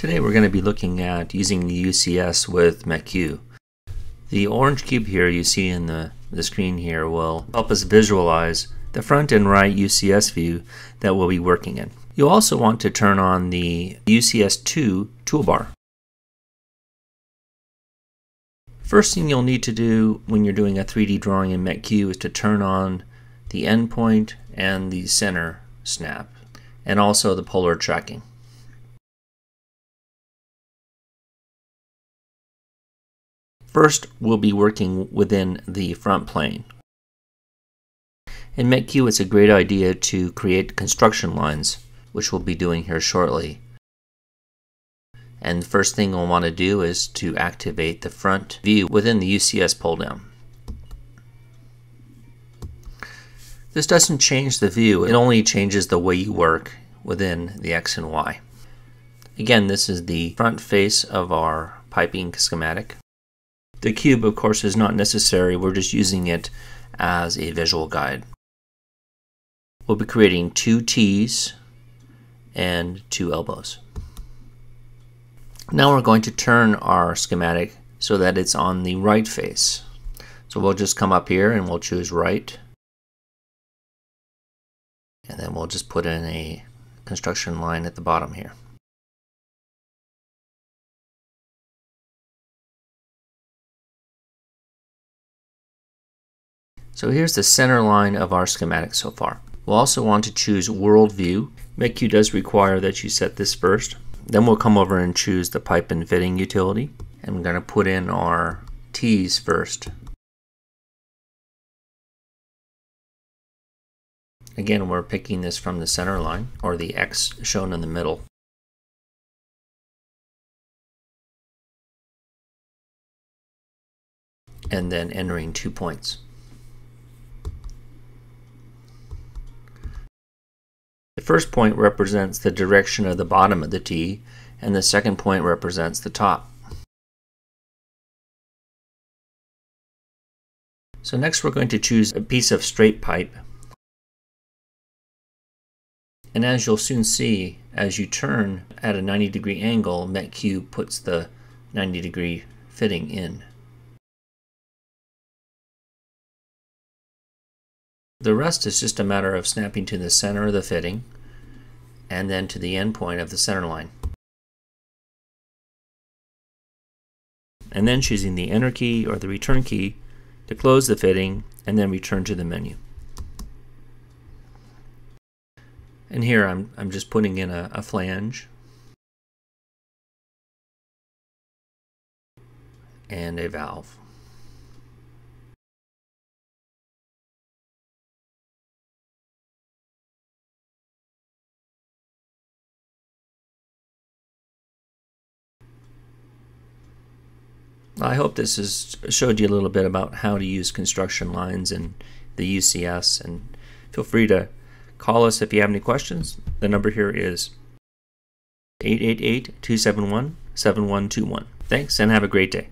Today we're going to be looking at using the UCS with Mech-Q. The orange cube here you see in the, the screen here will help us visualize the front and right UCS view that we'll be working in. You'll also want to turn on the UCS2 toolbar. First thing you'll need to do when you're doing a 3D drawing in Mech-Q is to turn on the endpoint and the center snap, and also the polar tracking. First, we'll be working within the front plane. In Mech-Q, it's a great idea to create construction lines, which we'll be doing here shortly. And the first thing we'll want to do is to activate the front view within the UCS pull down. This doesn't change the view, it only changes the way you work within the X and Y. Again, this is the front face of our piping schematic. The cube, of course, is not necessary, we're just using it as a visual guide. We'll be creating two T's and two elbows. Now we're going to turn our schematic so that it's on the right face. So we'll just come up here and we'll choose right. And then we'll just put in a construction line at the bottom here. So here's the center line of our schematic so far. We'll also want to choose World View. Mech-Q does require that you set this first. Then we'll come over and choose the pipe and fitting utility. And we're going to put in our T's first. Again, we're picking this from the center line, or the X shown in the middle. And then entering two points. First point represents the direction of the bottom of the T, and the second point represents the top. So next we're going to choose a piece of straight pipe. And as you'll soon see, as you turn at a 90 degree angle, Mech-Q puts the 90 degree fitting in. The rest is just a matter of snapping to the center of the fitting and then to the end point of the center line. And then choosing the enter key or the return key to close the fitting and then return to the menu. And here I'm, I'm just putting in a, a flange and a valve. I hope this has showed you a little bit about how to use construction lines in the UCS and feel free to call us if you have any questions. The number here is 888-271-7121. Thanks and have a great day.